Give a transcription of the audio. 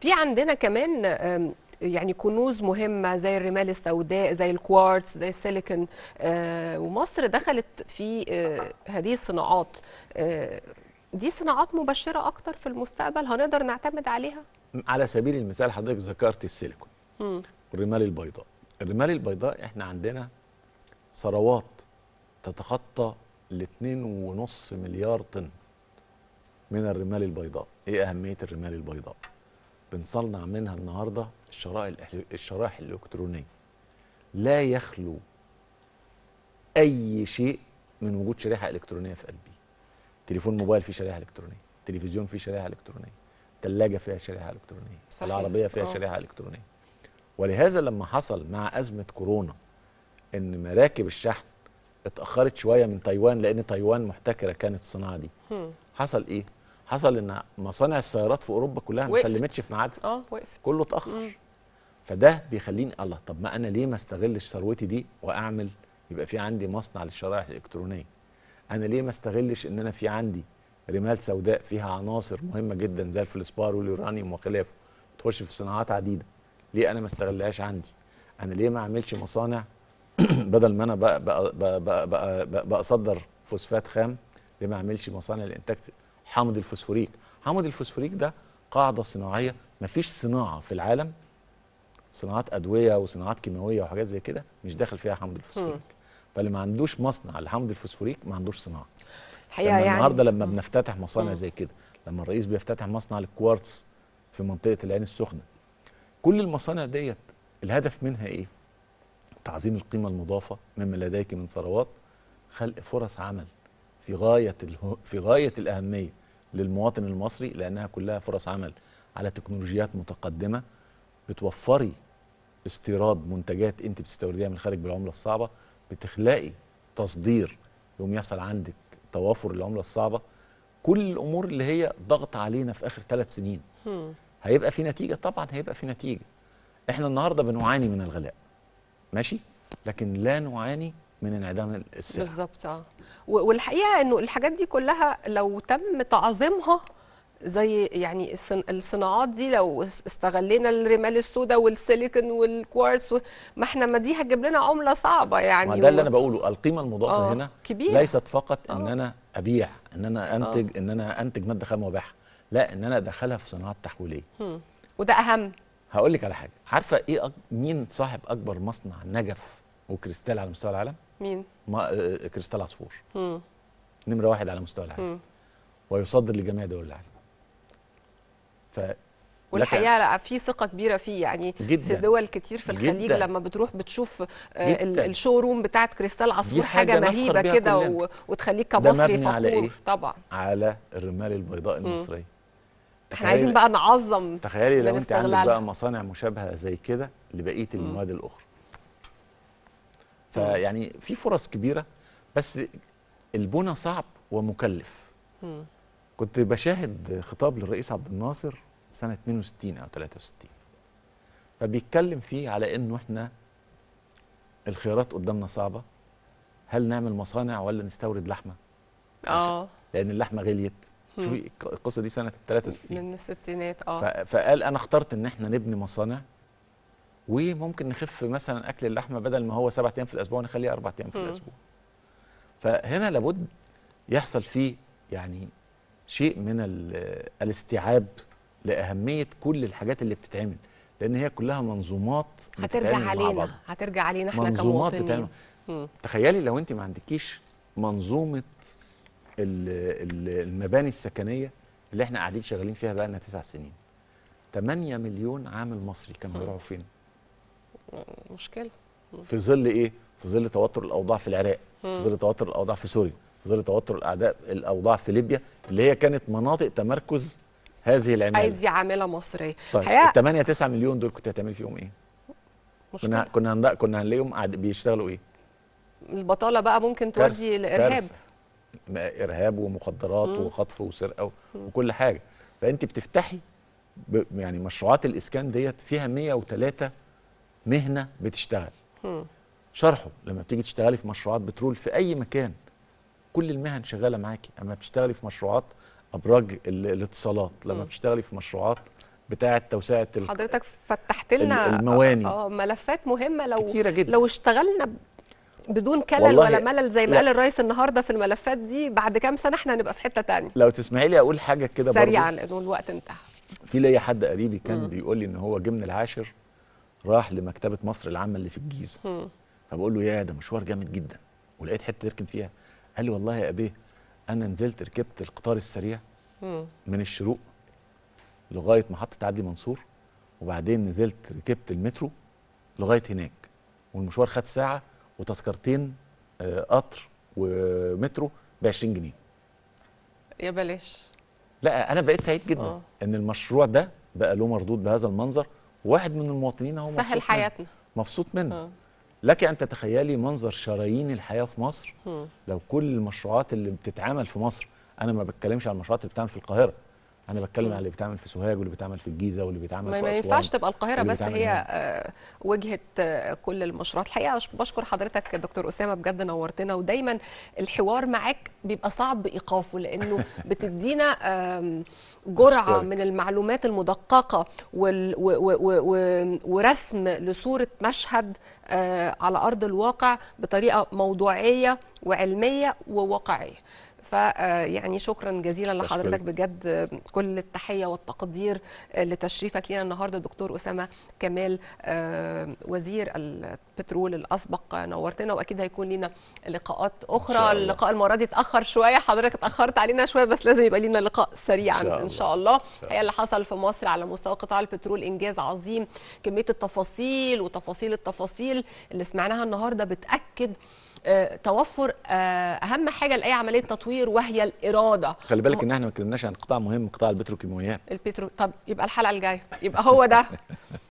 في عندنا كمان يعني كنوز مهمة زي الرمال السوداء زي الكوارتز زي السيليكون آه، ومصر دخلت في آه، هذه الصناعات. آه، دي صناعات مبشرة أكتر في المستقبل؟ هنقدر نعتمد عليها؟ على سبيل المثال حضرتك ذكرت السيليكون. والرمال البيضاء. الرمال البيضاء إحنا عندنا ثروات تتخطى ال 2.5 مليار طن من الرمال البيضاء. إيه أهمية الرمال البيضاء؟ بنصنع منها النهارده الشرائح الشرائح الإلكترونية. لا يخلو أي شيء من وجود شريحة إلكترونية في قلبي. تليفون موبايل فيه شريحة إلكترونية. تلفزيون فيه شريحة إلكترونية. ثلاجه فيها شريحة إلكترونية. صحيح. العربية فيها آه. شريحة إلكترونية. ولهذا لما حصل مع أزمة كورونا إن مراكب الشحن اتأخرت شوية من تايوان لأن تايوان محتكرة كانت الصناعة دي. حصل إيه؟ حصل إن مصانع السيارات في أوروبا كلها ما. سلمتش في ميعادها. آه وقفت. كله اتأخر. فده بيخليني الله طب ما أنا ليه ما استغلش ثروتي دي وأعمل؟ يبقى في عندي مصنع للشرائح الإلكترونية. أنا ليه ما استغلش إن أنا في عندي رمال سوداء فيها عناصر مهمة جدا زي الفلسبار واليورانيوم وخلافه تخش في صناعات عديدة. ليه أنا ما استغلهاش عندي؟ أنا ليه ما أعملش مصانع؟ بدل ما أنا بقى بقى بقى بقى بقى بقى بقى أصدر فوسفات خام ليه ما أعملش مصانع لإنتاج حامض الفوسفوريك. حامض الفوسفوريك ده قاعدة صناعية. ما فيش صناعة في العالم. صناعات أدوية وصناعات كيماوية وحاجات زي كده مش داخل فيها حامض الفوسفوريك. فاللي ما عندوش مصنع لحامض الفوسفوريك ما عندوش صناعة. الحقيقة لما يعني. النهارده لما بنفتتح مصانع. زي كده لما الرئيس بيفتتح مصنع للكوارتز في منطقة العين السخنة كل المصانع ديت الهدف منها إيه؟ تعظيم القيمة المضافة مما لديك من ثروات خلق فرص عمل في غاية. في غاية الأهمية. للمواطن المصري لأنها كلها فرص عمل على تكنولوجيات متقدمة بتوفري استيراد منتجات أنت بتستورديها من الخارج بالعملة الصعبة بتخلقي تصدير يوم يحصل عندك توافر العمله الصعبة. كل الأمور اللي هي ضغط علينا في آخر ثلاث سنين. هيبقى في نتيجة؟ طبعا هيبقى في نتيجة. إحنا النهارده بنعاني من الغلاء. ماشي؟ لكن لا نعاني من انعدام السلع بالظبط آه والحقيقة إنه الحاجات دي كلها لو تم تعظيمها زي يعني الصن- الصناعات دي لو اس- استغلينا الرمال السوداء والسيليكون والكوارتز ما إحنا ما دي هتجيب لنا عملة صعبة يعني ما ده اللي أنا بقوله القيمة المضافة آه، هنا كبيرة. ليست فقط إن آه. أنا أبيع إن أنا أنتج إن أنا أنتج مادة خام وأبيعها لا إن أنا أدخلها في صناعات تحويلية. وده أهم هقول لك على حاجة عارفة إيه أك... مين صاحب أكبر مصنع نجف وكريستال على مستوى العالم مين ما... آه، كريستال عصفور مم. نمرة واحد على مستوى العالم. ويصدر لجميع دول العالم ف والحقيقة لا في ثقة كبيرة فيه يعني جداً. في دول كتير في الخليج جداً. لما بتروح بتشوف آه،. ال showroom بتاعت كريستال عصفور حاجة حاجة نفخر مهيبة كده. و... وتخليك كمصري مبني على فخور إيه؟ طبعا على الرمال البيضاء المصريه إحنا عايزين بقى نعظم تخيلي لو انت عندك. بقى مصانع مشابهة زي كده لبقية المواد الأخرى فيعني في فرص كبيرة بس البنى صعب ومكلف. مم. كنت بشاهد خطاب للرئيس عبد الناصر سنة 62 أو 63 فبيتكلم فيه على إنه إحنا الخيارات قدامنا صعبة. هل نعمل مصانع ولا نستورد لحمة؟ آه. لأن اللحمة غليت. شوفي القصة دي سنة 63 من الستينات آه. فقال أنا اخترت إن إحنا نبني مصانع وممكن نخف مثلا أكل اللحمة بدل ما هو سبعة أيام في الأسبوع نخليه أربع أيام في. الأسبوع فهنا لابد يحصل فيه يعني شيء من ال- الاستيعاب لأهمية كل الحاجات اللي بتتعمل لأن هي كلها منظومات هترجع علينا بعض. هترجع علينا إحنا منظومات كمواطنين. تخيلي لو أنت ما عندكيش منظومة ال- ال- المباني السكنية اللي إحنا قاعدين شغالين فيها بقى لنا تسع سنين 8 مليون عامل مصري كانوا هيروحوا فين؟ مشكلة. في ظل إيه؟ في ظل توتر الأوضاع في العراق، في ظل توتر الأوضاع في سوريا، في ظل توتر الأعداء الأوضاع في ليبيا اللي هي كانت مناطق تمركز هذه العماله. ايدي عاملة مصرية. طيب ال 8 9 مليون دول كنت هتعمل فيهم إيه؟ كنا مشكلة. كنا هنلاقي كنا هنلاقيهم بيشتغلوا إيه؟ البطالة بقى ممكن تودي لارهاب إرهاب. ومخدرات وخطف وسرقة وكل حاجة. فأنت بتفتحي يعني مشروعات الإسكان ديت فيها 103 مهنة بتشتغل. شرحه لما بتيجي تشتغلي في مشروعات بترول في أي مكان كل المهن شغالة معاكي اما بتشتغلي في مشروعات أبراج ال- الاتصالات لما. بتشتغلي في مشروعات بتاعة توسعة حضرتك فتحت لنا ال- المواني. آه ملفات مهمة لو كتيرة جدا. لو اشتغلنا بدون كلل ولا ملل زي ما. قال الرئيس النهارده في الملفات دي بعد كام سنة إحنا هنبقى في حتة تانية لو تسمحي لي أقول حاجة كده برضو سريعا لأنه الوقت انتهى في ليا حد قريبي كان بيقول لي إن هو جه من العاشر راح لمكتبة مصر العامة اللي في الجيزة. فبقول له يا ده مشوار جامد جدا ولقيت حتة تركن فيها قال لي والله يا ابيه أنا نزلت ركبت القطار السريع. من الشروق لغاية محطة عدلي منصور وبعدين نزلت ركبت المترو لغاية هناك والمشوار خد ساعة وتذكرتين آه، قطر ومترو ب 20 جنيه يا بلاش لا أنا بقيت سعيد جدا آه. إن المشروع ده بقى له مردود بهذا المنظر واحد من المواطنين اهو مبسوط سهل منه. حياتنا مبسوط منه آه. لك أن تتخيلي منظر شرايين الحياة في مصر مم. لو كل المشروعات اللي بتتعمل في مصر أنا ما بتكلمش عن المشروعات اللي بتتعمل في القاهرة أنا بتكلم عن اللي بيتعمل في سوهاج واللي بيتعمل في الجيزة واللي بيتعمل في ما. ينفعش تبقى القاهرة بس هي هنا. آه، وجهه آه، كل المشروعات الحقيقة بش- بشكر حضرتك دكتور أسامة بجد نورتنا ودايما الحوار معاك بيبقى صعب إيقافه لأنه بتدينا جرعة. من المعلومات المدققة وال و و و و ورسم لصورة مشهد آه، على أرض الواقع بطريقة موضوعية وعلمية وواقعية فيعني شكرا جزيلا لحضرتك. بجد آه، كل التحية والتقدير آه، لتشريفك لنا النهارده. دكتور أسامة كمال آه، وزير البترول الأسبق آه، نورتنا. وأكيد هيكون لنا لقاءات أخرى. اللقاء المرة دي اتأخر شوية. حضرتك اتأخرت علينا شوية بس لازم يبقى لنا لقاء سريعا إن. شاء الله. الحقيقة اللي حصل في مصر على مستوى قطاع البترول إنجاز عظيم. كمية التفاصيل وتفاصيل التفاصيل اللي سمعناها النهارده بتأكد آه، توفر آه، أهم حاجة لأي عملية تطوير وهي الإرادة. خلي بالك إن إحنا ما اتكلمناش عن قطاع مهم قطاع البتروكيماويات. البترو طب يبقى الحلقة الجاية. يبقى هو ده.